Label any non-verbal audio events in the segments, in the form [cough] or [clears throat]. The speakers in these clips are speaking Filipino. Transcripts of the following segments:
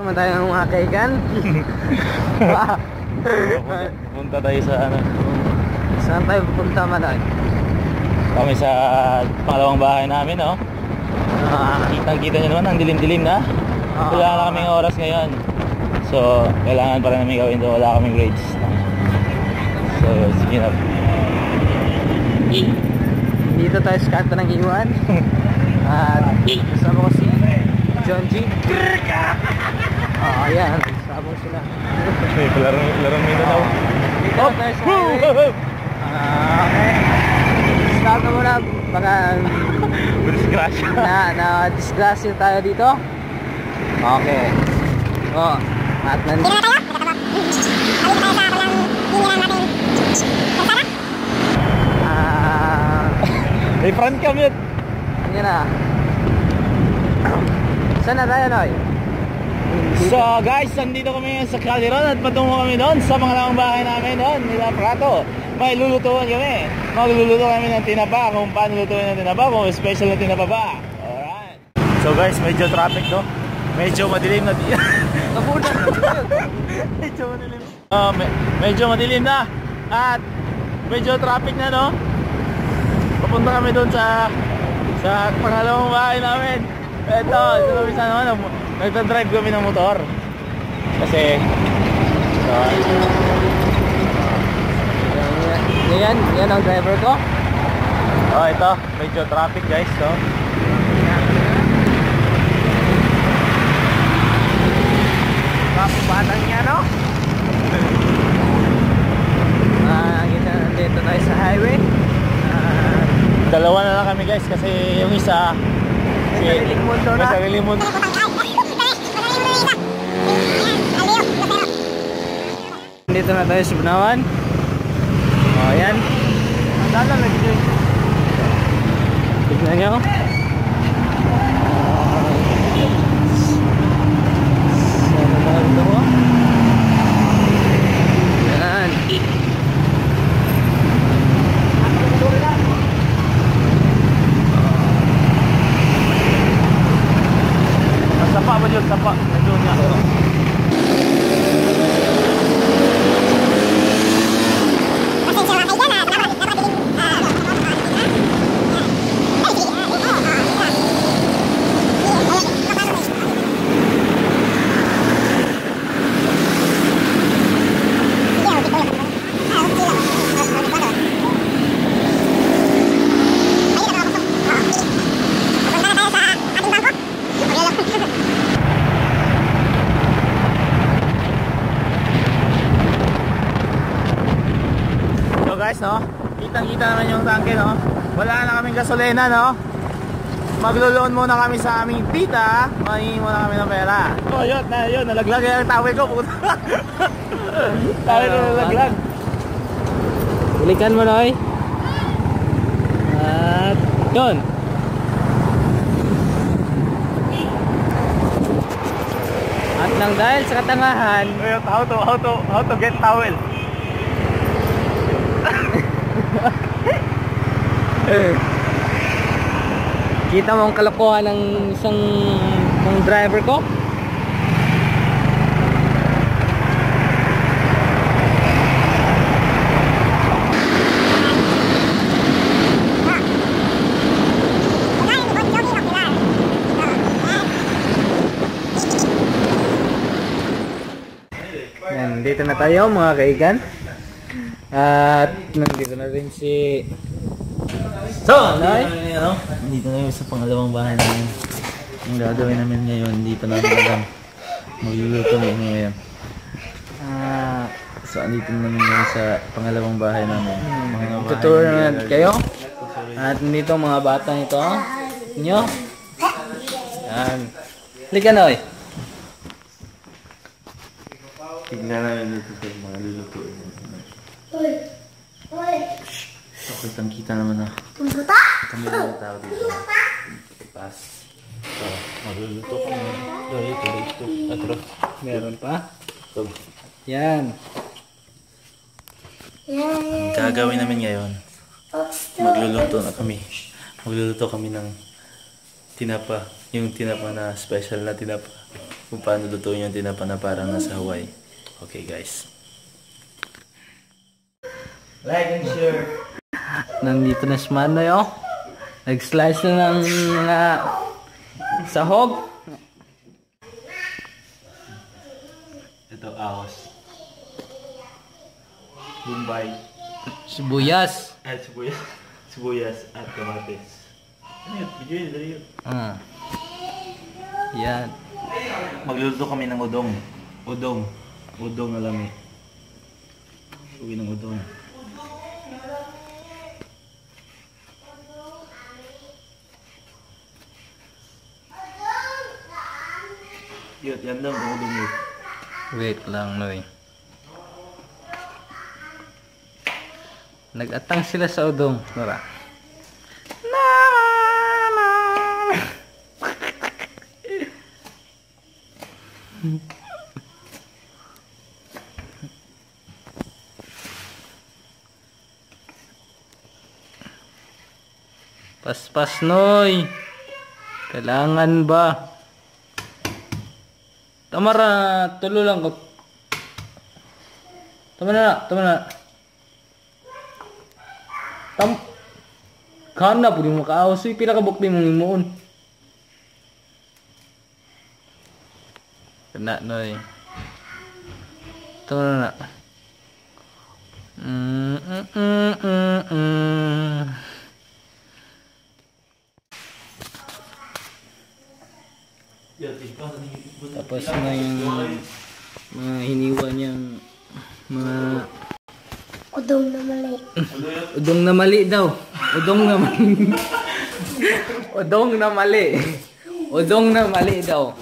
Naman tayo ng mga kaigan. [laughs] Punta tayo sa ano. Saan tayo pupunta malay? Kami sa pangalawang bahay namin, no? Ah, Kitang-kita nyo naman, ang dilim-dilim na. Ah. Wala na kaming oras ngayon. So, kailangan pa rin namin gawin doon. Wala kaming grades. So, sige na. dito tayo sa kanto ng iwan. [laughs] At kasama ko si John G. Ah, ayan. Sabong sila. Okay, larong, larong Mindanao. Dito na tayo sa highway. Ah, okay. Start na muna. Baka [laughs] Disgrasya. na, na disgrasya tayo dito. Okay. Oh, at nandito. Ah, May front cam yun. yun na. Saan na tayo, Noy? So guys, nandito kami sa Calderon at patungo kami doon sa pangalawang bahay namin doon, nila Prato. May lulutuan kami. Magluluto kami ng tinapa, kung paano lutuin ng tinapa, kung special na tinapa ba. Alright. So guys, medyo traffic no. Medyo madilim na di. [laughs] Kapunan. medyo madilim. Oh, me- medyo madilim na. At medyo traffic na no. Papunta kami doon sa sa pangalawang bahay namin. Ito, ito kami sa ano, nagta-drive kami ng motor. Kasi so, Yan, yan ang driver ko. oh, ito, medyo traffic guys, so. Kapupatan niya, no? [laughs] Ah, na, dito tayo sa highway. Ah, Dalawa na lang kami guys kasi yung isa May sariling mundo na. May sariling mundo. dito na tayo sa Bunawan. Oh, yan. Dala lagi dyan. Tignan nyo. Sana ba ito ko? Yan. Sapa ba yun? Sapa. Nandun nga. So guys, no? Kitang-kita naman yung tangke, no? Wala na gasolina, no? Maglo-loan muna kami sa aming tita. Mahingi muna kami ng pera. Oh, yun, na, yun, nalaglag yung towel ko. puta. [laughs] towel ko nalaglag. Balikan mo, Noy. At, yun. At nang dahil sa katangahan, how to, how to, how to get towel. [laughs] kita mo ang kalokohan ng isang ng driver ko. Yan, dito na tayo mga kaigan. At nandito na rin si So, Nay? dito na, ano, dito na yung sa pangalawang bahay namin. Yung gagawin namin ngayon, dito namin alam. Magluluto na ngayon. ah, So, andito namin ngayon sa pangalawang bahay namin. Bahay Tuturo ni na Leonard. kayo. At nito mga bata nito. Nyo. Yan. Halika na, oy. Tignan namin dito sa mga lulutuin. So, kitang kita naman na. Kami lang yung tao dito. Pass. So, magluluto kami. Ito, ito, ito. Ito. Meron pa. Ito. Yan. Ang gagawin namin ngayon, magluluto na kami. Magluluto kami ng tinapa yung tinapa na special na tinapa. Kung paano lutuin yung tinapa na parang nasa Hawaii. Okay guys. Like and share. Nandito na si Manoy, oh. Nag-slice na ng mga sahog. Ito, ahos. Bombay. Sibuyas. At sibuyas. Sibuyas at kamatis. Ano yun? Video yun, dali yun. Ah. Yan. Magluluto kami ng udong. Udong. Udong na lami. Uwi ng udong. Yun, yan lang ang udong yun. Wait lang, Noy. Nag-atang sila sa udong. Tara. Paspas, Noy. Kailangan ba? Tamara, tulo lang ko. Tama na, tama na. Tam... Kana po yung makaawas. Uy, pila ka bukti mong imuon. Kana, noy. Tama na na. Mm, mm, mm, mm, Tapos na yung mga hiniwa niyang mga Udong na mali. udong na mali daw. Udong na mali. udong na mali. Udong na mali daw.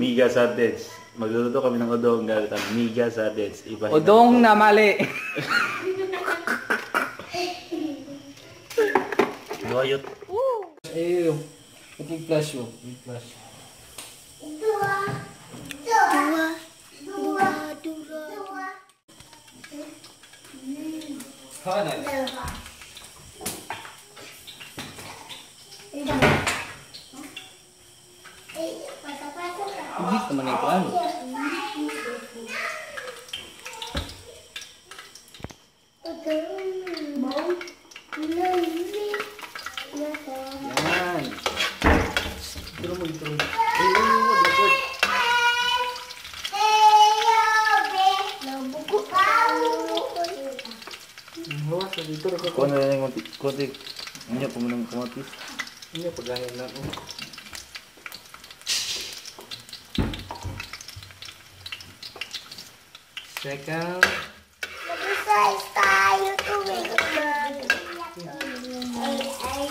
Miga sardines. Magluluto kami ng udong gamit ang miga sardines. Iba Udong na mali. Loyot. It will plus you. It will plus you. Dua. Dua. Dua. Dua. Dua. Dua. Dua. Dua. Dua. Hawas na dito. Raka Kung ano lang yung konti, konti, ano po mo ng kamatis. Hindi, paghahin na ako. Second. Mag-size tayo tuwing Ay, ay,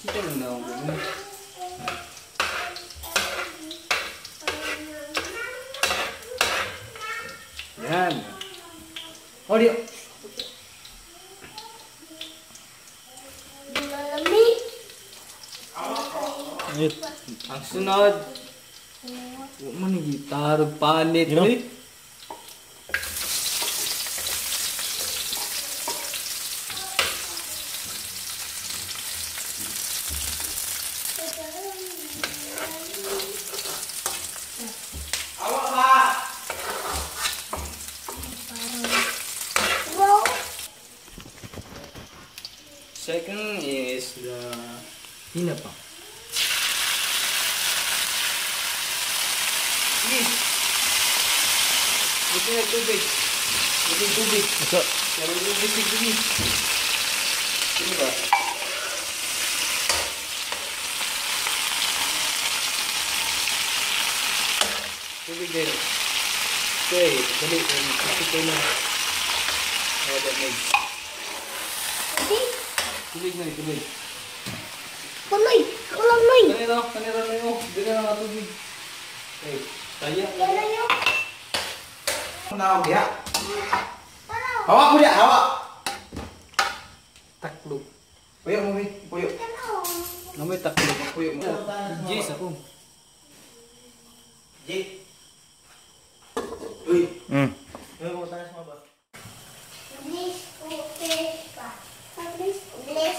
Kita mo na ako. सुन। मुनि तार पाले Please. Buti na tubig. Buti tubig. So, Pero yung bisig dumi. Sino ba? Tubig din. Okay, dali. Kapit ko na. Oh, makes. Hindi. Tubig na, tubig. Kuloy. Kulang, Noy. Kanina, kanina na yun. Hindi na nga tubig. Okay, Tanaw diha. Hawak mo diha, hawak. Taklog. Puyo mo, puyo. Namoy taklog, puyo mo. Jis ako. Jis. Uy. Mm. Uy, mo tanas mo ba?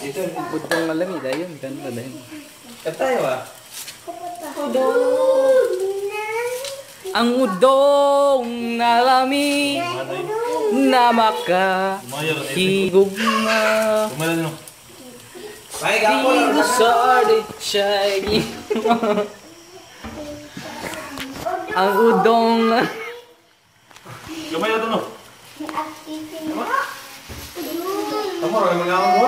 Ito, football na lang eh, dahil yun. Ganun na dahil. Kaptayo ah. Kaptayo. Ang udong na lamig na lang. Dito sa shiny. [laughs] Ang udong na... Kumalan to no. Tamo rin mga mo.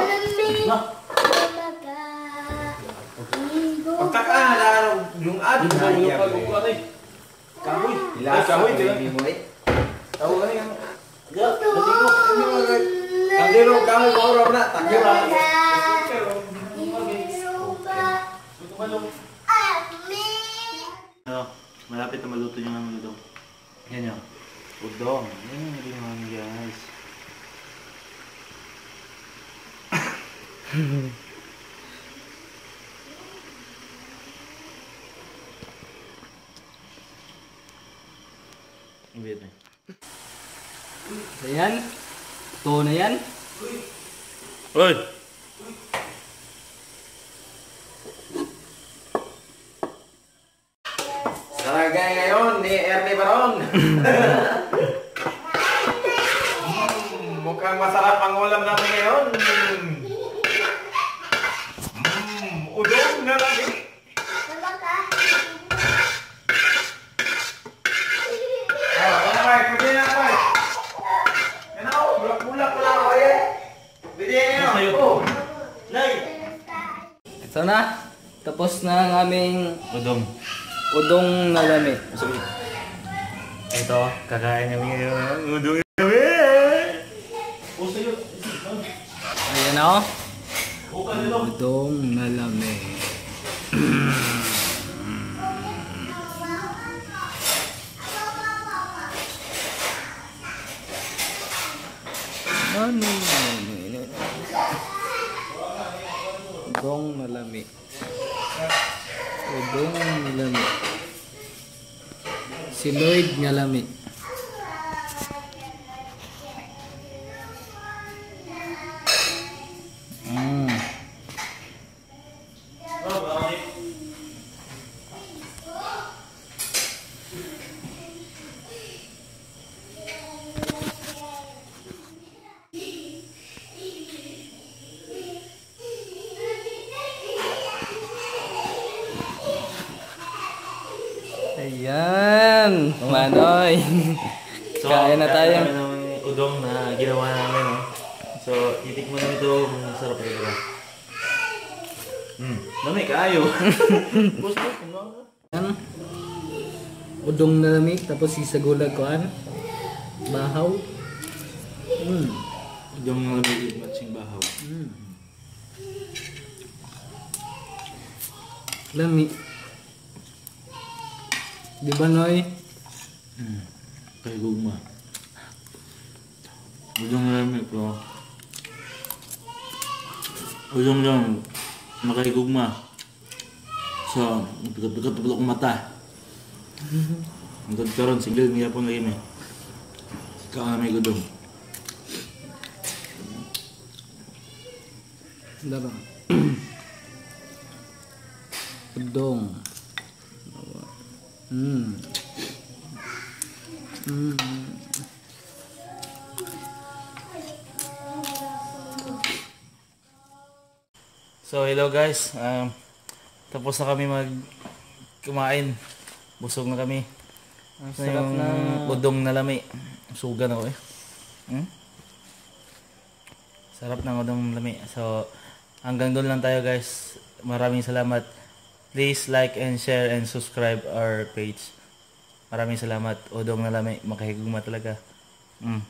Pagkaka na yung ad. Kahoy. Ay, kahoy. Tahu ka niya. Kandilo, kahoy ko rin na. Takyo na. Ano, malapit na maluto yung ano udong. Yan yun. Udong. Yan yung udong guys. [laughs] Wait na. Ayan. Ito na yan. Hoy! Saragay ngayon ni Ernie Baron. [laughs] Mm, Mukhang masarap ang ulam natin ngayon. Mm, udong na lagi. Oh, ano ba? Pwede na ba? Yan ako, bulak-bulak ko lang ako eh. Pwede na Sa'yo. yun. Oh. Nay. Ito na. Tapos na ang aming Udong. udong na lami. Ito, kakain kami ngayon. Udong! Puso yun. Ayan o. Udong na lami. [clears throat] Udong na lami. Si Lloyd nga lami. Ayan, Manoy. [laughs] Kain na tayo. kami ng udong na ginawa namin. No? So, titikman namin ito kung masarap talaga. Hmm, lamig kaayo. Puso, [laughs] ano? Yan. Udong na lamig, tapos isagulag ko an. Bahaw. Mm. Udong na lamig matching bahaw. Mm. Lami. Di ba, Noy? [clears throat] Hmm, kay gugma. Udong na lamig bro. Udong lang, nakahigugma. So, bigat-bigat ang mata. Ang karon single niya po lagi may. Ikaw na may gudong. Dara. Udong. Mm. Mm. So, hello guys. Um, tapos na kami mag kumain. Busog na kami. Ang Ito sarap yung ng udong na lami. Sugan ako eh. Hmm? Sarap ng udong na lami. So, hanggang doon lang tayo guys. Maraming salamat. Please like and share and subscribe our page. Maraming salamat. Udong na lami. Makahigugma talaga. Mm.